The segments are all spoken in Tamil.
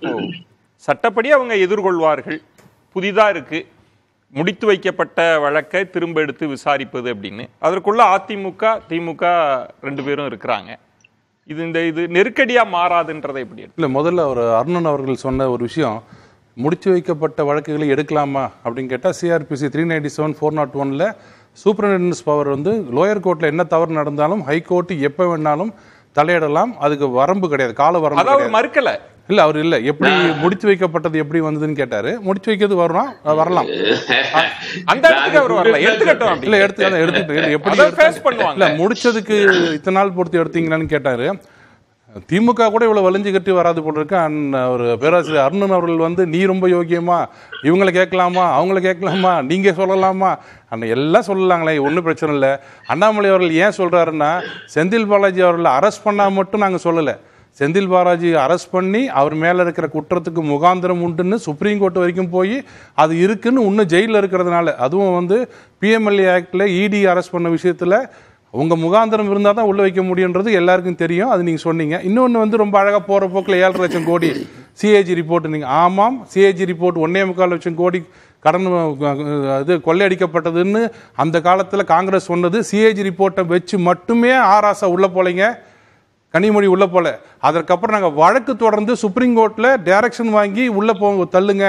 இப்போ சட்டப்படி அவங்க எதிர்கொள்வார்கள். புதிதா இருக்கு. முடித்து வைக்கப்பட்ட வழக்கை திரும்ப எடுத்து விசாரிப்பது அப்படின்னு. அதற்குள்ள அதிமுக திமுக ரெண்டு பேரும் இருக்கிறாங்க. இது இந்த இது நெருக்கடியா மாறாதுன்றதை எப்படி இல்லை முதல்ல ஒரு அருணன் அவர்கள் சொன்ன ஒரு விஷயம் முடிச்சு வைக்கப்பட்ட வழக்குகளை எடுக்கலாமா அப்படின்னு கேட்டால் CrPC three ninety seven four not ஒனில் சூப்பரண்டன்ஸ் பவர் வந்து லோயர் கோர்ட்டில் என்ன தவறு நடந்தாலும் ஹை கோர்ட் எப்போ வேணாலும் தலையிடலாம். அதுக்கு வரம்பு கிடையாது கால வரம்பு அதாவது மறுக்கல. இல்ல அவர் இல்ல. எப்படி முடிச்சு வைக்கப்பட்டது எப்படி வந்ததுன்னு கேட்டாரு. முடிச்சு வைக்கிறது வரும் வரலாம். அந்த இடத்துக்கு அவர் வரல. எடுத்துக்கட்டும். இல்ல எடுத்து எடுத்துட்டு எப்படி face பண்ணுவாங்க. இல்ல முடிச்சதுக்கு இத்தனை நாள் பொறுத்து எடுத்தீங்களான்னு கேட்டாரு. திமுக கூட இவ்வளவு வலிஞ்சு கட்டி வராது போல இருக்கு. அண்ட் ஒரு பேராசிரியர் அருணன் அவர்கள் வந்து நீ ரொம்ப யோகியமா? இவங்களை கேட்கலாமா? அவங்கள கேட்கலாமா? நீங்க சொல்லலாமா? அண்ணன் எல்லாம் சொல்லலாங்களே ஒன்றும் பிரச்சனை இல்லை. அண்ணாமலை அவர்கள் ஏன் சொல்றாருன்னா செந்தில் பாலாஜி அவர்களை அரெஸ்ட் பண்ணா மட்டும் நாங்க சொல்லலை. செந்தில் பாலாஜி அரெஸ்ட் பண்ணி அவர் மேலே இருக்கிற குற்றத்துக்கு முகாந்திரம் உண்டுன்னு சுப்ரீம் கோர்ட் வரைக்கும் போய் அது இருக்குன்னு இன்னும் ஜெயிலில் இருக்கிறதுனால. அதுவும் வந்து பிஎம்எல்ஏ ஆக்டில் இடி அரெஸ்ட் பண்ண விஷயத்தில் உங்கள் முகாந்திரம் இருந்தால் தான் உள்ளே வைக்க முடியுன்றது எல்லாருக்கும் தெரியும். அது நீங்கள் சொன்னீங்க. இன்னொன்று வந்து ரொம்ப அழகாக போகிற போக்கில் ஏழரை லட்சம் கோடி சிஏஜி ரிப்போர்ட் நீங்கள் ஆமாம். சிஏஜி ரிப்போர்ட் ஒன்னே முக்கால் லட்சம் கோடி கடன் இது கொள்ளையடிக்கப்பட்டதுன்னு அந்த காலத்தில் காங்கிரஸ் சொன்னது. சிஏஜி ரிப்போர்ட்டை வச்சு மட்டுமே ஆராசா உள்ளே போலீங்க. கனிமொழி உள்ளே போல. அதற்கப்புறம் நாங்கள் வழக்கு தொடர்ந்து சுப்ரீம் கோர்ட்டில் டைரக்ஷன் வாங்கி உள்ளே போங்க தள்ளுங்க.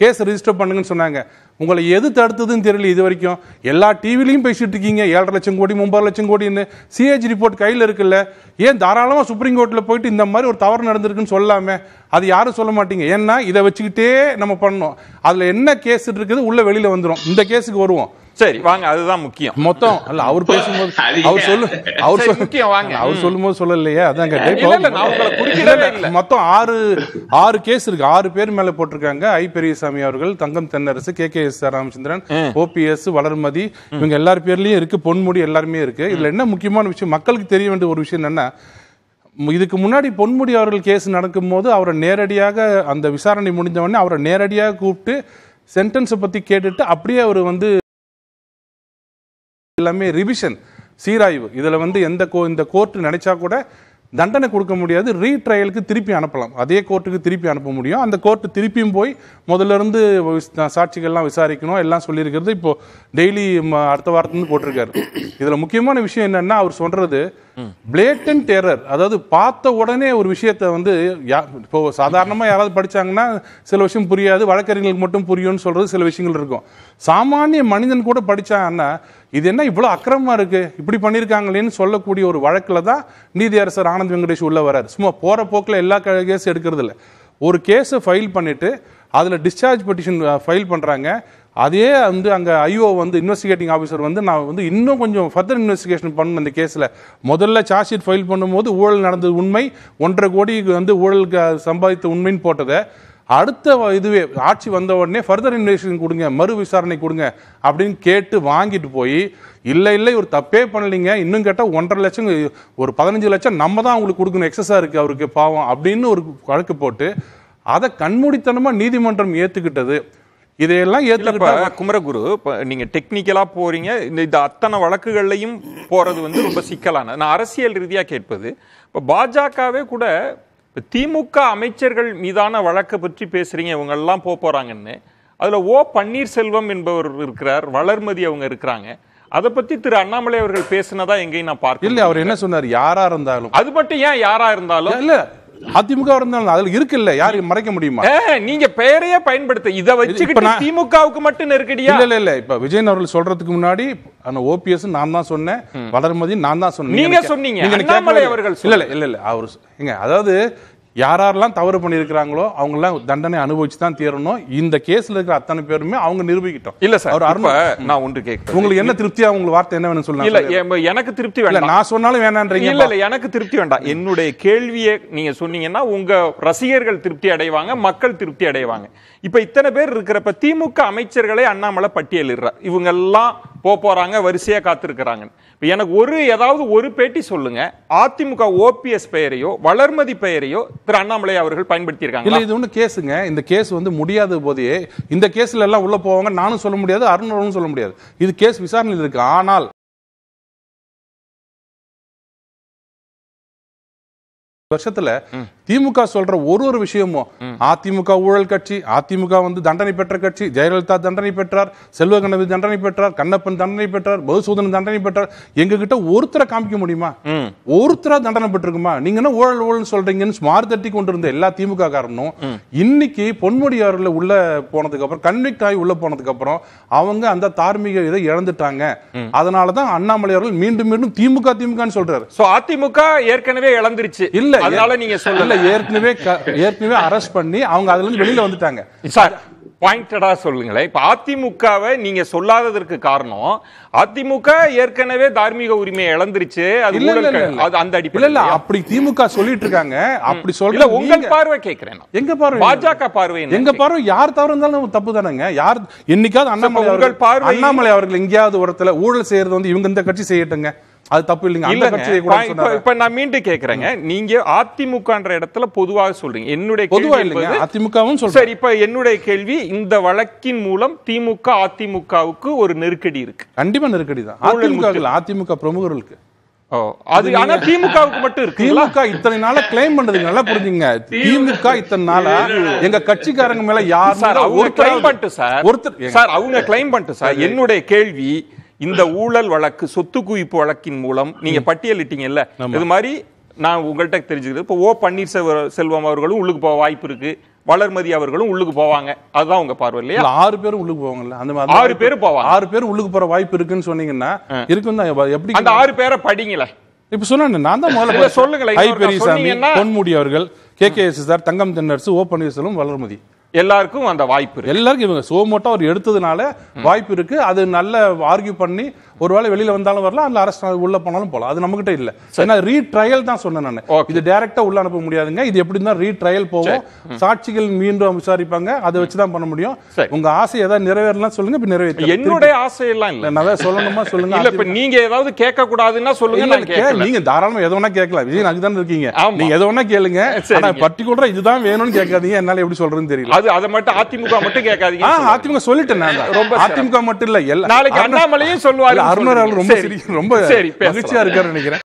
கேஸ் ரெஜிஸ்டர் பண்ணுங்கன்னு சொன்னாங்க. உங்களை எது தடுத்ததுன்னு தெரியல இது வரைக்கும் எல்லா டிவிலையும் பேசிட்டு இருக்கீங்க. ஏழரை லட்சம் கோடி ஒன்பது லட்சம் கோடின்னு சிஏஜி ரிப்போர்ட் கையில் இருக்குல்ல. ஏன் தாராளமாக சுப்ரீம் கோர்ட்டில் போயிட்டு இந்த மாதிரி ஒரு தவறு நடந்திருக்குன்னு சொல்லாமே அது யாரும் சொல்ல மாட்டீங்க. ஏன்னா இதை வச்சுக்கிட்டே நம்ம பண்ணோம். அதில் என்ன கேஸ் இருக்குது உள்ளே வெளியில் வந்துடும் இந்த கேஸுக்கு வருவோம். சரி வாங்க அதுதான் முக்கியம். மொத்தம் அல்ல அவர் பேசும்போது அவர் சொல்லு அவர் முக்கியம் வாங்க. அவர் சொல்லும்போது சொல்லலையே அதான் கேட்டேன். இல்ல, இல்ல, நான் உங்களை குறுக்கிடவே இல்ல. மொத்தம் ஆறு ஆறு கேஸ் இருக்கு. ஆறு பேர் மேல போட்டிருக்காங்க. ஐ பெரியசாமி அவர்கள் Thangam Thennarasu K K S Ramachandran OPS Valarmathi இவங்க எல்லார் பேர்லயும் இருக்கு. பொன்முடி எல்லாருமே இருக்கு. இதுல என்ன முக்கியமான விஷயம்? மக்களுக்கு தெரிய வேண்டிய ஒரு விஷயம் என்னன்னா ம், இதுக்கு முன்னாடி பொன்முடி அவர்கள் கேஸ் நடக்கும்போது அவரை நேரடியாக அந்த விசாரணை முடிஞ்ச உடனே அவரை நேரடியாக கூப்பிட்டு சென்டென்ஸை பத்தி கேட்டுட்டு அப்படியே அவர் வந்து எல்லாமே ரிவிஷன் சீராய்வு. இதுல வந்து எந்த கோ இந்த கோர்ட் நினைச்சா கூட தண்டனை கொடுக்க முடியாது. ரீட்ரையலுக்கு திருப்பி அனுப்பலாம். அதே கோர்ட்டுக்கு திருப்பி அனுப்ப முடியும். அந்த கோர்ட் திருப்பியும் போய் முதல்ல இருந்து சாட்சிகள்லாம் விசாரிக்கணும் எல்லாம் சொல்லியிருக்கிறது இப்போ டெய்லி அடுத்த வாரத்துலேருந்து போட்டிருக்காரு. இதுல முக்கியமான விஷயம் என்னன்னா அவர் சொல்றது பிளேட்டன் டெரர் அதாவது பார்த்த உடனே ஒரு விஷயத்த வந்து இப்போ சாதாரணமாக யாராவது படிச்சாங்கன்னா சில விஷயம் புரியாது வழக்கறிஞர்களுக்கு மட்டும் புரியும்னு சொல்கிறது சில விஷயங்கள் இருக்கும். சாமானிய மனிதன் கூட படித்தாங்கன்னா இது என்ன இவ்வளோ அக்கிரமமாக இருக்குது இப்படி பண்ணியிருக்காங்களேன்னு சொல்லக்கூடிய ஒரு வழக்கில் தான் நீதியரசர் ஆனந்த் வெங்கடேஷ் உள்ளே வரார் சும்மா போகிற போக்கில் எல்லா கேஸ் எடுக்கிறது இல்லை ஒரு கேஸை ஃபைல் பண்ணிவிட்டு அதில் டிஸ்சார்ஜ் பெட்டிஷன் ஃபைல் பண்ணுறாங்க அதே வந்து அங்கே ஐஓ வந்து இன்வெஸ்டிகேட்டிங் ஆஃபீஸர் வந்து நான் வந்து இன்னும் கொஞ்சம் ஃபர்தர் இன்வெஸ்டிகேஷன் பண்ணணும் இந்த கேஸில் முதல்ல சார்ஜ் ஷீட் ஃபைல் பண்ணும்போது ஊழல் நடந்தது உண்மை. ஒன்றரை கோடி வந்து ஊழலுக்கு சம்பாதித்த உண்மைன்னு போட்டதை. அடுத்த வ- இதுவே ஆட்சி வந்த உடனே ஃபர்தர் இன்வெஸ்டிகேஷன் கொடுங்க மறு விசாரணை கொடுங்க அப்படின்னு கேட்டு வாங்கிட்டு போய் இல்லை இல்லை ஒரு தப்பே பண்ணலைங்க. இன்னும் கேட்டால் ஒன்றரை லட்சம் ஒரு பதினஞ்சு லட்சம் நம்ம தான் அவங்களுக்கு கொடுக்கணும். எக்ஸஸாக இருக்குது அவருக்கு பாவம். அப்படின்னு ஒரு வழக்கு போட்டு அதை கண்மூடித்தனமா நீதிமன்றம் ஏத்துக்கிட்டது. இதையெல்லாம் ஏத்துக்கிட்டா குமரகுரு இப்ப நீங்க டெக்னிக்கலா போறீங்க. இந்த இந்த அத்தனை வழக்குகள்லையும் போறது வந்து ரொம்ப சிக்கலான நான் அரசியல் ரீதியா கேட்பது இப்ப பாஜகவே கூட இப்ப திமுக அமைச்சர்கள் மீதான வழக்கை பற்றி பேசுறீங்க இவங்க எல்லாம் போக போறாங்கன்னு. அதுல ஓ பன்னீர்செல்வம் என்பவர் இருக்கிறார் வளர்மதி அவங்க இருக்கிறாங்க. அதை பத்தி திரு அண்ணாமலை அவர்கள் பேசினதா எங்கேயும் நான் பார்க்க இல்ல அவர் என்ன சொன்னார்? யாரா இருந்தாலும். அது மட்டும் ஏன் யாரா இருந்தாலும்? இல்ல அதிமுக இருந்தாலும் அதுல இருக்குல்ல? யாரு மறைக்க முடியுமா? நீங்க பெயரையே பயன்படுத்த இதை வச்சுக்கிட்டு திமுகவுக்கு மட்டும் நெருக்கடியா? இல்ல இல்ல இப்ப விஜயன் அவர்கள் சொல்றதுக்கு முன்னாடி அந்த ஓபிஎஸ் நான் தான் சொன்னேன். வளர்மதி நான் தான் சொன்னேன். நீங்க சொன்னீங்க. அவர்கள் இல்ல இல்ல இல்ல அவர் அதாவது யாரெல்லாம் தவறு பண்ணியிருக்கிறாங்களோ அவங்க எல்லாம் தண்டனை அனுபவிச்சு தான் தீரணும். இந்த கேஸ்ல இருக்கிற அத்தனை பேருமே அவங்க நிரூபிக்கிட்டோம். இல்ல சார் அவர் அருண் நான் ஒன்று கேட்கிறேன். உங்களுக்கு என்ன திருப்தியா உங்களுக்கு வார்த்தை என்ன வேணும் இல்ல சொல்லுங்க. எ- எனக்கு திருப்தி இல்ல வேண்டாம். நான் சொன்னாலும் வேணான்றீங்க இல்ல இல்ல எனக்கு திருப்தி வேண்டாம். என்னுடைய கேள்வியை நீங்க சொன்னீங்கன்னா உங்க ரசிகர்கள் திருப்தி அடைவாங்க மக்கள் திருப்தி அடைவாங்க. இப்ப இத்தனை பேர் இருக்கிறப்ப திமுக அமைச்சர்களை அண்ணாமலை பட்டியலிடுறார். இவங்க எல்லாம் போறாங்க வரிசையா காத்திருக்கிறாங்க இப்போ எனக்கு ஒரு ஏதாவது ஒரு பேட்டி சொல்லுங்க. அதிமுக ஓபிஎஸ் பெயரையோ வளர்மதி பெயரையோ திரு அண்ணாமலை அவர்கள் பயன்படுத்தி இல்லை இருக்காங்க இது ஒண்ணு கேஸுங்க. இந்த கேஸ் வந்து முடியாத போதே இந்த கேஸ்ல எல்லாம் உள்ள போவாங்க. நானும் சொல்ல முடியாது அருண் சொல்ல முடியாது. இது கேஸ் விசாரணையில் இருக்கு. ஆனால் வருஷத்துல திமுக சொல்ற ஒரு ஒரு விஷயமும் அதிமுக ஊழல் கட்சி அதிமுக வந்து தண்டனை பெற்ற கட்சி ஜெயலலிதா தண்டனை பெற்றார் செல்வ கணபதி தண்டனை பெற்றார் கண்ணப்பன் தண்டனை பெற்றார் மதுசூதனன் தண்டனை பெற்றார். எங்க கிட்ட ஒருத்தரை காமிக்க முடியுமா? ஒருத்தரா தண்டனை பெற்றிருக்குமா? நீங்க என்ன ஊழல் ஊழல் சொல்றீங்கன்னு ஸ்மார் தட்டி கொண்டு இருந்த எல்லா திமுக காரனும் இன்னைக்கு பொன்முடி அவர்கள் உள்ள போனதுக்கு அப்புறம் கன்விக்ட் ஆகி உள்ள போனதுக்கு அப்புறம் அவங்க அந்த தார்மீக இதை இழந்துட்டாங்க. அதனாலதான் அண்ணாமலை அவர்கள் மீண்டும் மீண்டும் திமுக திமுகன்னு சொல்றாரு. அதிமுக ஏற்கனவே இழந்துருச்சு. இல்ல அதனால நீங்க சொல்லல ஏற்கனவே ஏற்கனவே அரெஸ்ட் பண்ணி அவங்க அதுல இருந்து வெளியில வந்துட்டாங்க. சார் பாயிண்டடா சொல்லுங்களேன். இப்ப அதிமுகவை நீங்க சொல்லாததற்கு காரணம் அதிமுக ஏற்கனவே தார்மீக உரிமையை இழந்துருச்சு. அது அந்த இல்ல இல்ல அடிப்படையில் அப்படி திமுக சொல்லிட்டு இருக்காங்க. அப்படி சொல்ல உங்கள் பார்வை கேட்கிறேன். எங்க பார்வை? பாஜக பார்வை? எங்க பார்வை யார் தவறு இருந்தாலும் தப்பு தானேங்க. யார் என்னைக்காவது அண்ணாமலை உங்கள் அவர்கள் பார்வை- அண்ணாமலை அவர்கள் எங்கேயாவது ஒருத்தல ஊழல் செய்யறது வந்து இவங்க இந்த கட்சி செய்யட்டுங்க. அது தப்பு இல்லைங்க. அந்த இப்ப- நான் மீண்டும் கேக்குறேங்க. நீங்க அதிமுகன்ற இடத்துல பொதுவாக சொல்றீங்க. என்னுடைய பொதுவா இல்லைங்க. அதிமுகவும் சொல்றேன். சரி இப்ப என்னுடைய கேள்வி இந்த வழக்கின் மூலம் திமுக அதிமுகவுக்கு ஒரு நெருக்கடி இருக்கு. கண்டிப்பா நெருக்கடி தான். அதிமுக அதிமுக பிரமுகர்களுக்கு. அது ஆனா திமுகவுக்கு மட்டும் இருக்குங்களா? திமுக இத்தனை நாளா கிளைம் பண்ணதுக்கு நல்லா புரிஞ்சுங்க. திமுக இத்தனை நாளா எங்க கட்சிக்காரங்க மேல யார் சார் அவங்க கிளைம் பண்ணிட்டு சார். ஒருத்தர் சார் அவங்க கிளைம் பண்ணிட்டு சார். என்னுடைய கேள்வி இந்த ஊழல் வழக்கு சொத்து குவிப்பு வழக்கின் மூலம் நீங்க பட்டியலிட்டீங்கல்ல இது மாதிரி நான் உங்கள்கிட்ட தெரிஞ்சுக்கிறது இப்போ ஓ பன்னீர்செல்வ- செல்வம் அவர்களும் உள்ளுக்கு போக வாய்ப்பு இருக்கு வளர்மதி அவர்களும் உள்ளுக்கு போவாங்க. அதுதான் உங்க பார்வை இல்லையா? இல்ல, ஆறு பேரும் உள்ளுக்கு போவாங்கல்ல அந்த மாதிரி ஆறு பேர் போவாங்க. ஆறு பேர் உள்ளுக்கு போற வாய்ப்பு இருக்குன்னு சொன்னீங்கன்னா இருக்கும் எப்படி அந்த ஆறு பேரை படிங்களேன் இப்ப சொன்னேன் நான் தான் முதல்ல சொல்லுங்களேன். பொன்முடி அவர்கள் K K S sir Thangam Thennarasu O Panneerselvam Valarmathi. எல்லாருக்கும் அந்த வாய்ப்பு இருக்கு. எல்லாருக்கும் இவங்க சோமோட்டா அவர் எடுத்ததுனால வாய்ப்பு இருக்கு. அது நல்ல ஆர்கியூ பண்ணி ஒருவேளை வெளியில வந்தாலும் வரலாம் அந்த அரசு உள்ள போனாலும் போலாம் அது நம்ம கிட்ட இல்ல ஏன்னா ரீட்ரையல் தான் சொன்னேன் நான். இது டைரக்டா உள்ள அனுப்ப முடியாதுங்க. இது எப்படி தான் ரீட்ரையல் போகும். சாட்சிகள் மீண்டும் விசாரிப்பாங்க. அதை வச்சு தான் பண்ண முடியும். உங்க ஆசை ஏதாவது நிறைவேறலாம் சொல்லுங்க இப்ப நிறைவேற்ற என்னுடைய ஆசையெல்லாம் இல்ல. நான் சொல்லணுமா? சொல்லுங்க. இல்ல இப்ப நீங்க ஏதாவது கேட்க கூடாதுன்னா சொல்லுங்க நீங்க தாராளமா எது வேணா கேட்கலாம். விஜய் அதுக்கு தானே இருக்கீங்க. நீங்க எது வேணா கேளுங்க. ஆனா. பர்டிகுலரா இதுதான் வேணும்னு கேட்காதீங்க. என்னால எப்படி சொல்றதுன்னு தெரியல. அது அதை மட்டும் அதிமுக மட்டும் கேட்காதீங்க அதிமுக சொல்லிட்டேன். ரொம்ப. அதிமுக மட்டும் இல்ல நாளைக்கு அண்ணாமலையும் சொல்லுவாரு அருணர் ரொம்ப சிரி- ரொம்ப. மகிழ்ச்சியா இருக்காரு நினைக்கிறேன்